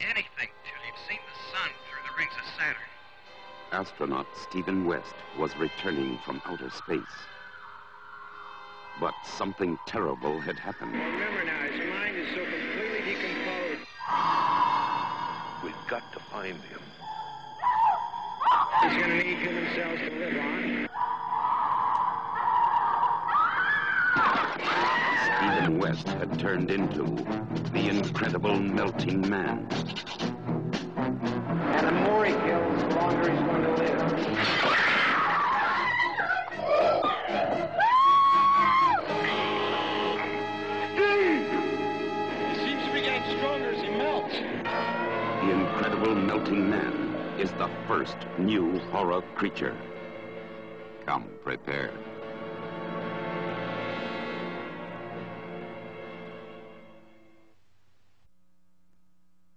anything till you've seen the sun through the rings of Saturn. Astronaut Stephen West was returning from outer space. But something terrible had happened. Remember now, his mind is so completely decomposed. We've got to find him. He's going to need human cells West had turned into the incredible melting man. And the more he kills, the longer he's going to live. He seems to be getting stronger as he melts. The incredible melting man is the first new horror creature. Come prepared.